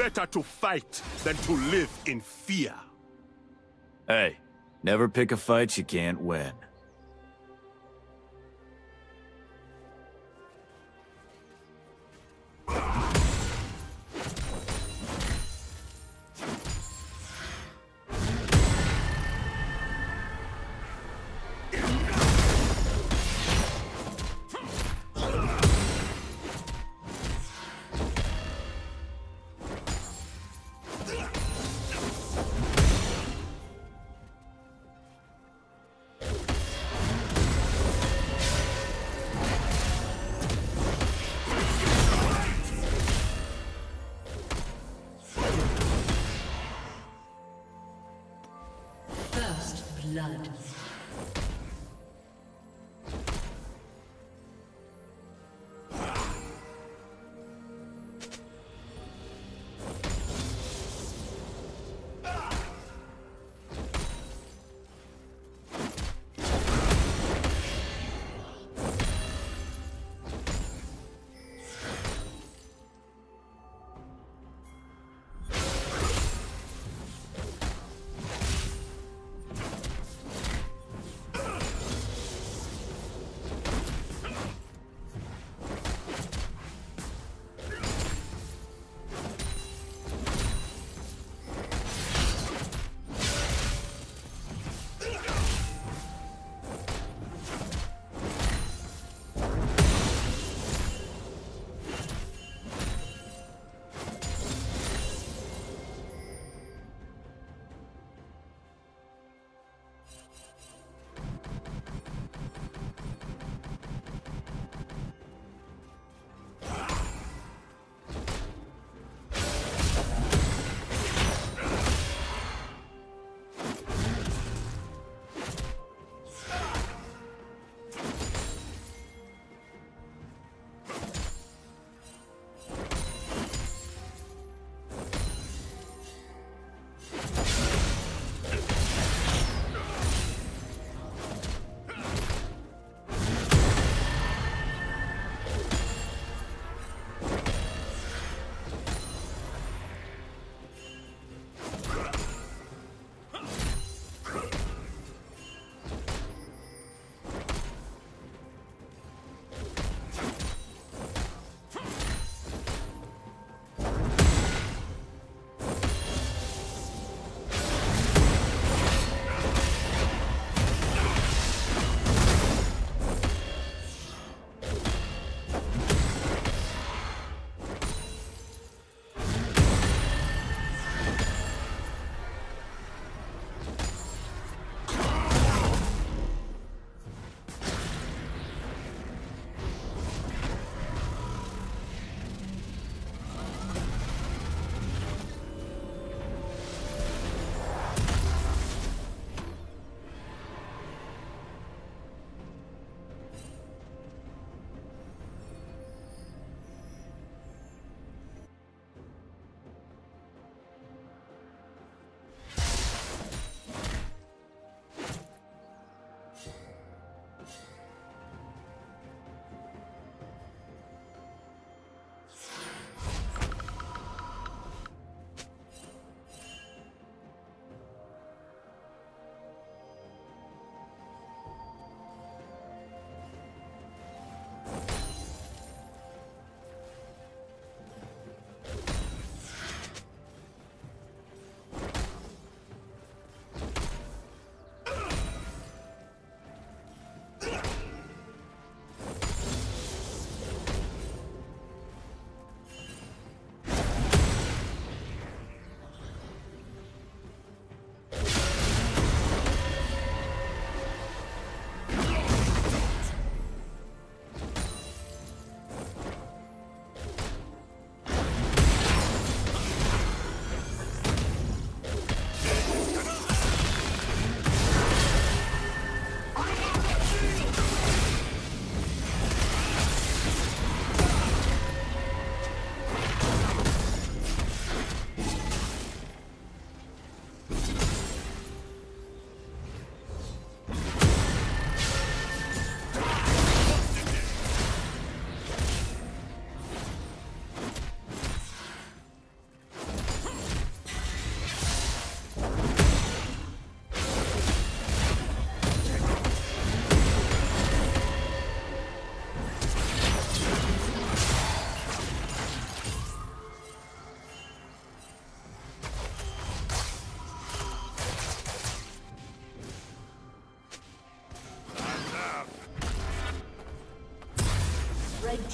better to fight than to live in fear. Hey, never pick a fight you can't win.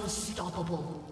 Unstoppable.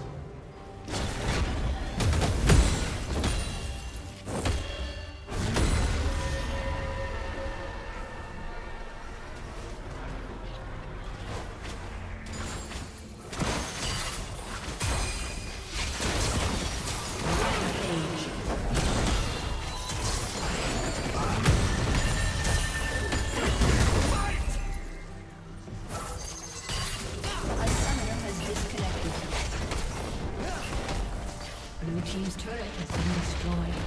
destroyed.